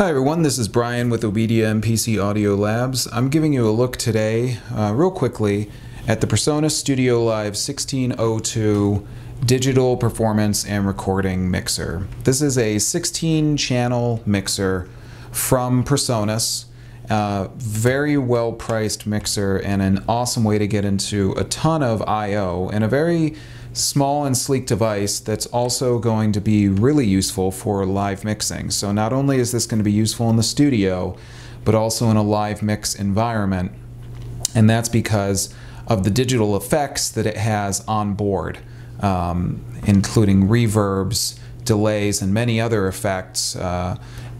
Hi everyone, this is Brian with Obedia MPC Audio Labs. I'm giving you a look today, uh, real quickly, at the PreSonus Studio Live 1602 digital performance and recording mixer. This is a 16 channel mixer from PreSonus. Uh, very well priced mixer and an awesome way to get into a ton of I.O. and a very small and sleek device that's also going to be really useful for live mixing. So not only is this going to be useful in the studio, but also in a live mix environment. And that's because of the digital effects that it has on board, um, including reverbs, delays, and many other effects, uh,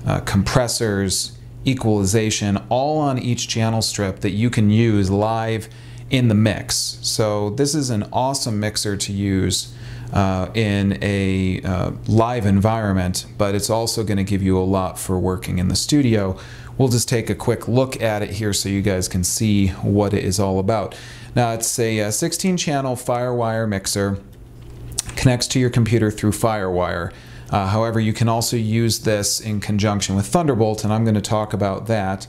uh, compressors, equalization, all on each channel strip that you can use live in the mix. So this is an awesome mixer to use uh, in a uh, live environment, but it's also going to give you a lot for working in the studio. We'll just take a quick look at it here so you guys can see what it is all about. Now it's a, a 16 channel Firewire mixer, connects to your computer through Firewire. Uh, however, you can also use this in conjunction with Thunderbolt, and I'm going to talk about that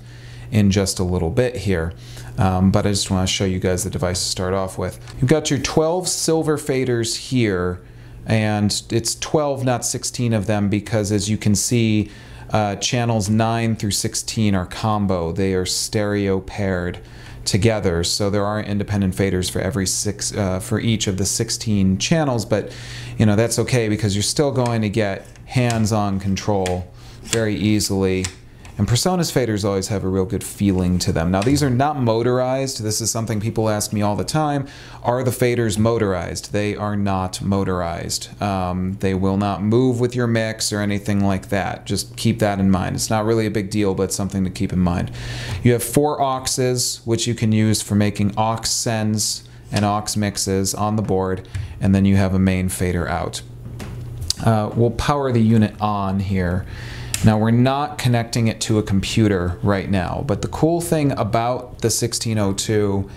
in just a little bit here. Um, but I just want to show you guys the device to start off with. You've got your 12 silver faders here, and it's 12, not 16 of them, because as you can see, uh, channels 9 through 16 are combo. They are stereo paired together. So there are independent faders for every six uh, for each of the 16 channels, but you know that's okay because you're still going to get hands-on control very easily and PreSonus faders always have a real good feeling to them. Now these are not motorized. This is something people ask me all the time. Are the faders motorized? They are not motorized. Um, they will not move with your mix or anything like that. Just keep that in mind. It's not really a big deal, but something to keep in mind. You have four auxes, which you can use for making aux sends and aux mixes on the board, and then you have a main fader out. Uh, we'll power the unit on here. Now we're not connecting it to a computer right now, but the cool thing about the 1602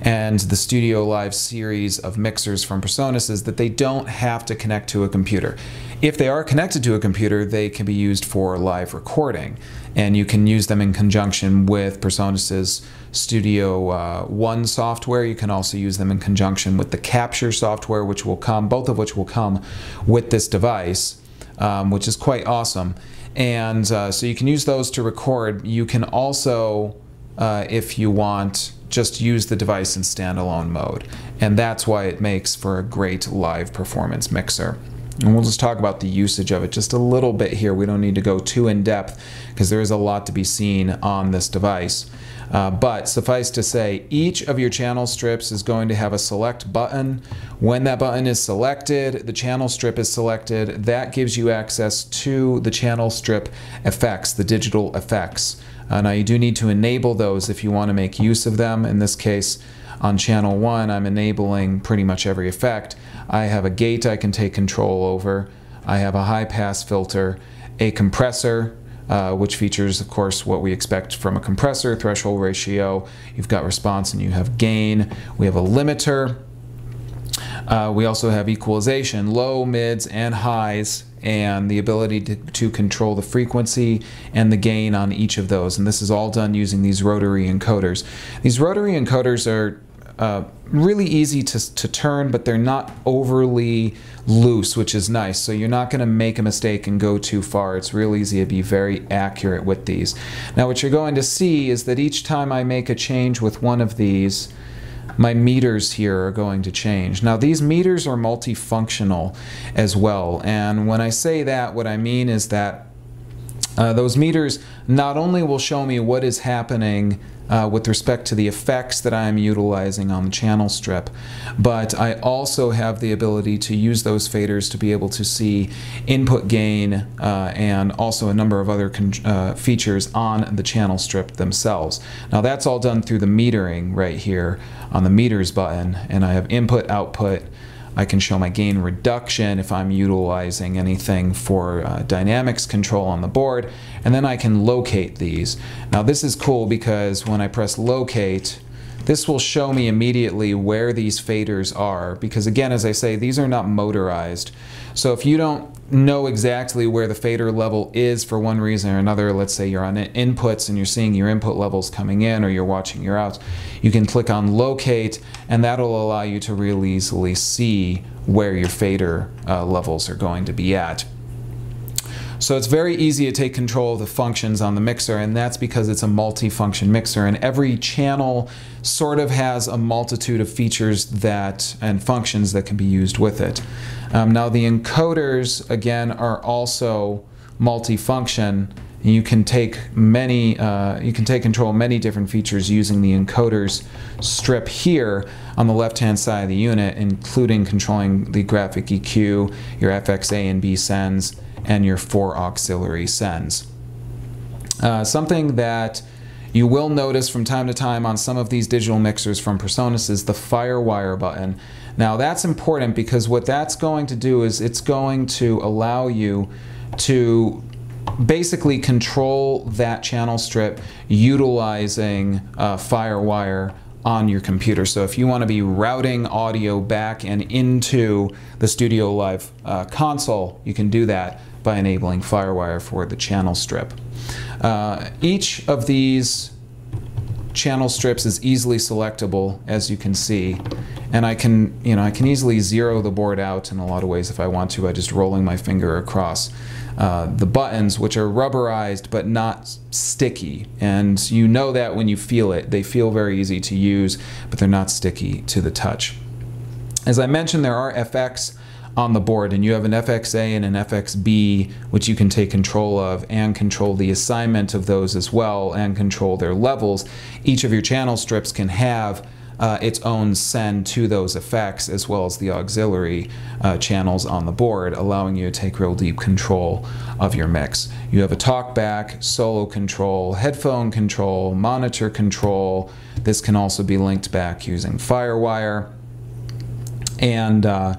and the Studio Live series of mixers from PreSonus is that they don't have to connect to a computer. If they are connected to a computer, they can be used for live recording, and you can use them in conjunction with PreSonus's Studio uh, One software. You can also use them in conjunction with the Capture software, which will come, both of which will come with this device, um, which is quite awesome. And uh, so you can use those to record. You can also, uh, if you want, just use the device in standalone mode. And that's why it makes for a great live performance mixer. And we'll just talk about the usage of it just a little bit here. We don't need to go too in depth because there is a lot to be seen on this device. Uh, but suffice to say, each of your channel strips is going to have a select button. When that button is selected, the channel strip is selected. That gives you access to the channel strip effects, the digital effects. Uh, now you do need to enable those if you want to make use of them. In this case, on channel 1, I'm enabling pretty much every effect. I have a gate I can take control over. I have a high pass filter, a compressor, uh, which features, of course, what we expect from a compressor, threshold ratio. You've got response and you have gain. We have a limiter. Uh, we also have equalization, low, mids, and highs, and the ability to, to, control the frequency and the gain on each of those. And this is all done using these rotary encoders. These rotary encoders are uh, really easy to, to turn, but they're not overly loose, which is nice. So you're not going to make a mistake and go too far. It's real easy to be very accurate with these. Now what you're going to see is that each time I make a change with one of these, my meters here are going to change. Now these meters are multifunctional as well. And when I say that, what I mean is that uh, those meters not only will show me what is happening uh, with respect to the effects that I'm utilizing on the channel strip. But I also have the ability to use those faders to be able to see input gain uh, and also a number of other uh, features on the channel strip themselves. Now that's all done through the metering right here on the meters button and I have input output I can show my gain reduction if I'm utilizing anything for uh, dynamics control on the board, and then I can locate these. Now this is cool because when I press locate, this will show me immediately where these faders are because again, as I say, these are not motorized. So if you don't know exactly where the fader level is for one reason or another, let's say you're on inputs and you're seeing your input levels coming in or you're watching your outs, you can click on locate and that'll allow you to really easily see where your fader uh, levels are going to be at. So it's very easy to take control of the functions on the mixer, and that's because it's a multi-function mixer, and every channel sort of has a multitude of features that and functions that can be used with it. Um, now the encoders, again, are also multi-function. You can take many, uh, you can take control of many different features using the encoders strip here on the left-hand side of the unit, including controlling the graphic EQ, your FX A and B sends, and your four auxiliary sends. Uh, something that you will notice from time to time on some of these digital mixers from Presonus is the FireWire button. Now that's important because what that's going to do is it's going to allow you to basically control that channel strip utilizing uh, FireWire on your computer. So if you want to be routing audio back and into the Studio Live uh, console, you can do that by enabling FireWire for the channel strip. Uh, each of these channel strips is easily selectable as you can see. And I can you know I can easily zero the board out in a lot of ways if I want to by just rolling my finger across uh, the buttons which are rubberized but not sticky. And you know that when you feel it. They feel very easy to use but they're not sticky to the touch. As I mentioned there are FX on the board and you have an FXA and an FXB which you can take control of and control the assignment of those as well and control their levels. Each of your channel strips can have uh, its own send to those effects as well as the auxiliary uh, channels on the board allowing you to take real deep control of your mix. You have a talkback, solo control, headphone control, monitor control. This can also be linked back using FireWire and uh,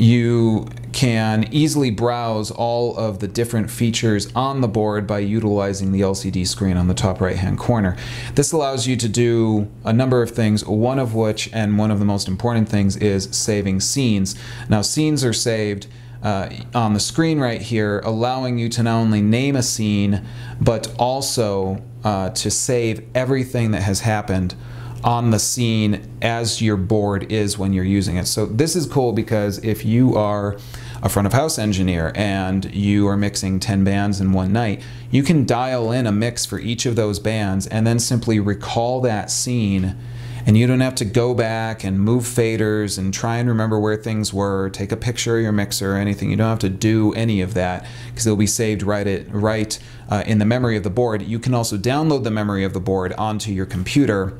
you can easily browse all of the different features on the board by utilizing the LCD screen on the top right hand corner. This allows you to do a number of things, one of which, and one of the most important things, is saving scenes. Now, scenes are saved. Uh, on the screen right here, allowing you to not only name a scene, but also uh, to save everything that has happened on the scene as your board is when you're using it. So this is cool because if you are a front of house engineer and you are mixing 10 bands in one night, you can dial in a mix for each of those bands and then simply recall that scene and you don't have to go back and move faders and try and remember where things were, take a picture of your mixer or anything. You don't have to do any of that because it'll be saved right, at, right uh, in the memory of the board. You can also download the memory of the board onto your computer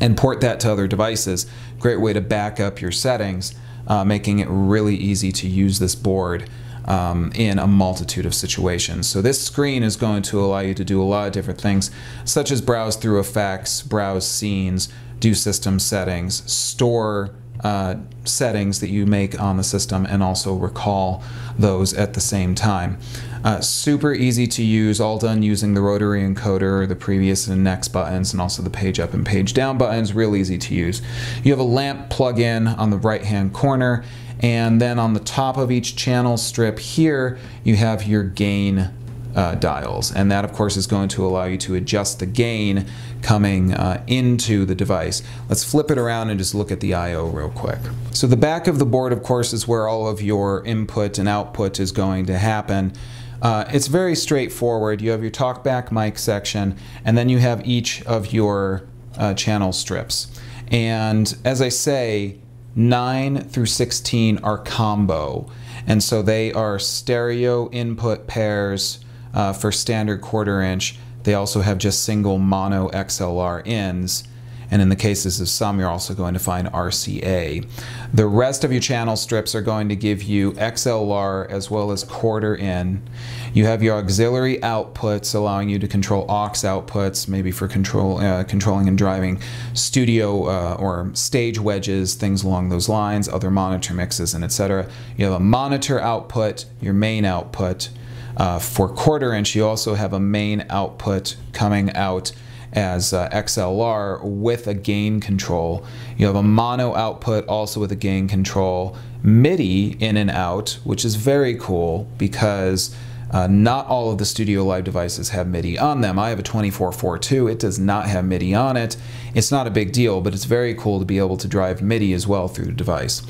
and port that to other devices. Great way to back up your settings, uh, making it really easy to use this board um, in a multitude of situations. So this screen is going to allow you to do a lot of different things, such as browse through effects, browse scenes, do system settings, store uh, settings that you make on the system, and also recall those at the same time. Uh, super easy to use, all done using the rotary encoder, the previous and next buttons, and also the page up and page down buttons, real easy to use. You have a lamp plug-in on the right hand corner, and then on the top of each channel strip here, you have your gain uh, dials. And that, of course, is going to allow you to adjust the gain coming uh, into the device. Let's flip it around and just look at the I.O. real quick. So the back of the board, of course, is where all of your input and output is going to happen. Uh, it's very straightforward. You have your talkback mic section, and then you have each of your uh, channel strips. And as I say, 9 through 16 are combo. And so they are stereo input pairs uh, for standard quarter inch. They also have just single mono XLR ins and in the cases of some you're also going to find RCA. The rest of your channel strips are going to give you XLR as well as quarter in. You have your auxiliary outputs allowing you to control aux outputs, maybe for control uh, controlling and driving studio uh, or stage wedges, things along those lines, other monitor mixes and etc. You have a monitor output, your main output. Uh, for quarter inch, you also have a main output coming out as uh, XLR with a gain control. You have a mono output also with a gain control, MIDI in and out, which is very cool because uh, not all of the Studio Live devices have MIDI on them. I have a 2442. It does not have MIDI on it. It's not a big deal, but it's very cool to be able to drive MIDI as well through the device.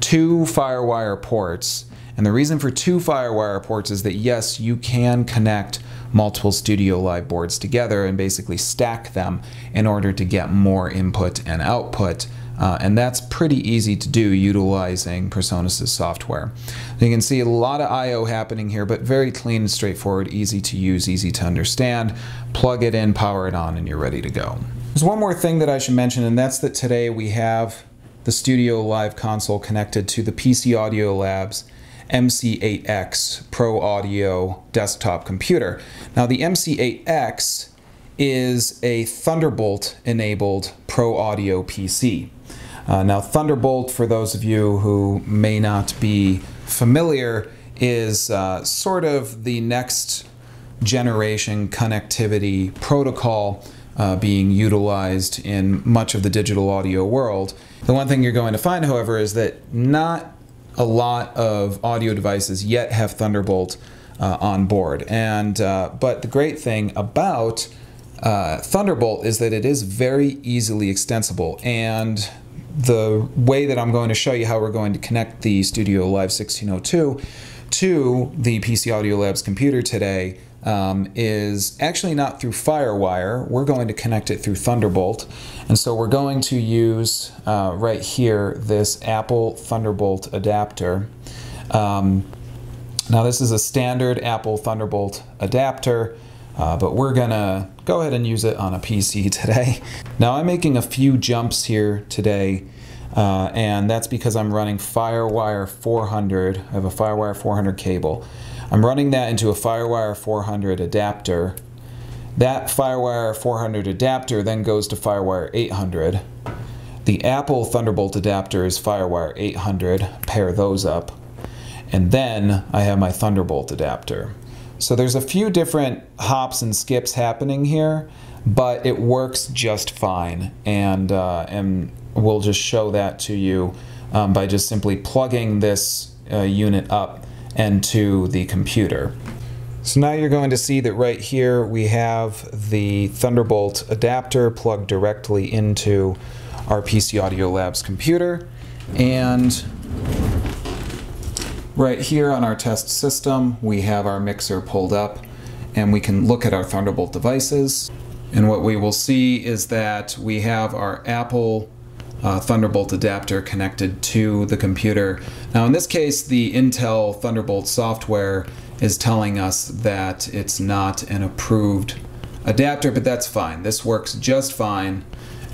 Two FireWire ports. And the reason for two FireWire ports is that yes, you can connect multiple Studio Live boards together and basically stack them in order to get more input and output. Uh, and that's pretty easy to do utilizing PreSonus' software. You can see a lot of I.O. happening here, but very clean straightforward, easy to use, easy to understand. Plug it in, power it on, and you're ready to go. There's one more thing that I should mention, and that's that today we have the Studio Live console connected to the PC Audio Labs MC8X Pro Audio desktop computer. Now the MC8X is a Thunderbolt enabled Pro Audio PC. Uh, now Thunderbolt, for those of you who may not be familiar, is uh, sort of the next generation connectivity protocol uh, being utilized in much of the digital audio world. The one thing you're going to find, however, is that not a lot of audio devices yet have Thunderbolt uh, on board. And uh, but the great thing about uh, Thunderbolt is that it is very easily extensible and the way that I'm going to show you how we're going to connect the Studio Live 1602 to the PC Audio Labs computer today um, is actually not through FireWire. We're going to connect it through Thunderbolt. And so we're going to use uh, right here this Apple Thunderbolt adapter. Um, now this is a standard Apple Thunderbolt adapter, uh, but we're gonna go ahead and use it on a PC today. Now I'm making a few jumps here today uh, and that's because I'm running FireWire 400. I have a FireWire 400 cable. I'm running that into a FireWire 400 adapter. That FireWire 400 adapter then goes to FireWire 800. The Apple Thunderbolt adapter is FireWire 800. Pair those up. And then I have my Thunderbolt adapter. So there's a few different hops and skips happening here, but it works just fine. And, uh, and we'll just show that to you um, by just simply plugging this uh, unit up and to the computer. So now you're going to see that right here we have the Thunderbolt adapter plugged directly into our PC Audio Labs computer. And right here on our test system, we have our mixer pulled up and we can look at our Thunderbolt devices. And what we will see is that we have our Apple uh, Thunderbolt adapter connected to the computer. Now in this case, the Intel Thunderbolt software is telling us that it's not an approved adapter, but that's fine. This works just fine,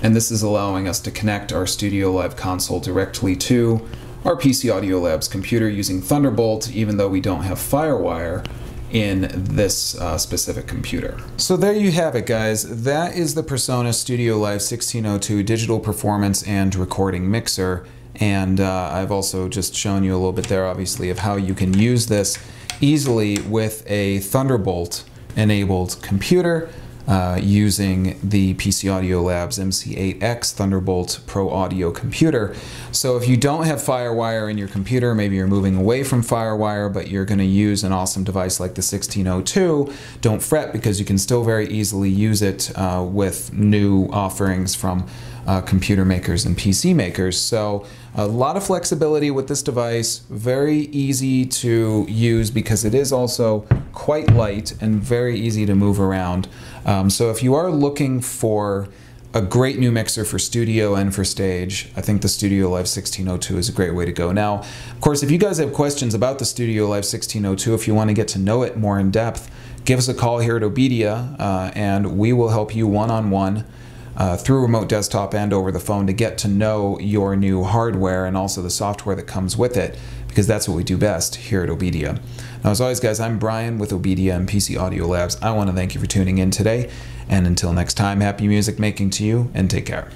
and this is allowing us to connect our Studio Live console directly to our PC Audio Labs computer using Thunderbolt, even though we don't have FireWire in this uh, specific computer. So there you have it guys. That is the PreSonus Studio Live 1602 digital performance and recording mixer. And uh, I've also just shown you a little bit there obviously of how you can use this easily with a Thunderbolt enabled computer uh, using the PC Audio Labs MC8X Thunderbolt Pro Audio computer. So if you don't have FireWire in your computer, maybe you're moving away from FireWire, but you're going to use an awesome device like the 1602, don't fret because you can still very easily use it uh, with new offerings from uh, computer makers and PC makers. So a lot of flexibility with this device, very easy to use because it is also quite light and very easy to move around. Um, so if you are looking for a great new mixer for studio and for stage. I think the Studio Live 1602 is a great way to go. Now, of course, if you guys have questions about the Studio Live 1602, if you want to get to know it more in depth, give us a call here at Obedia uh, and we will help you one-on-one -on -one uh, through remote desktop and over the phone to get to know your new hardware and also the software that comes with it, because that's what we do best here at Obedia. Now, as always, guys, I'm Brian with Obedia and PC Audio Labs. I want to thank you for tuning in today, and until next time, happy music making to you, and take care.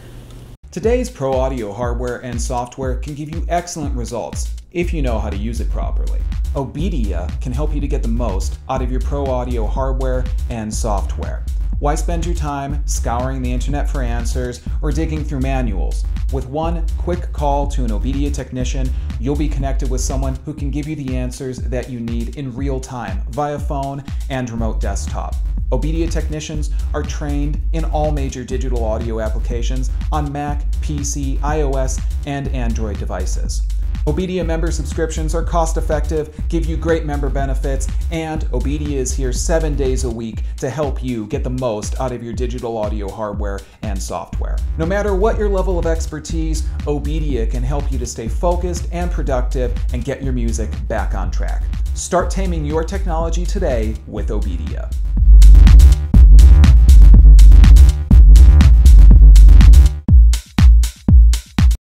Today's pro audio hardware and software can give you excellent results if you know how to use it properly. Obedia can help you to get the most out of your pro audio hardware and software. Why spend your time scouring the internet for answers or digging through manuals? With one quick call to an Obedia technician, you'll be connected with someone who can give you the answers that you need in real time via phone and remote desktop. Obedia technicians are trained in all major digital audio applications on Mac, PC, iOS, and Android devices. Obedia member subscriptions are cost effective, give you great member benefits, and Obedia is here seven days a week to help you get the most out of your digital audio hardware and software. No matter what your level of expertise, Obedia can help you to stay focused and productive and get your music back on track. Start taming your technology today with Obedia.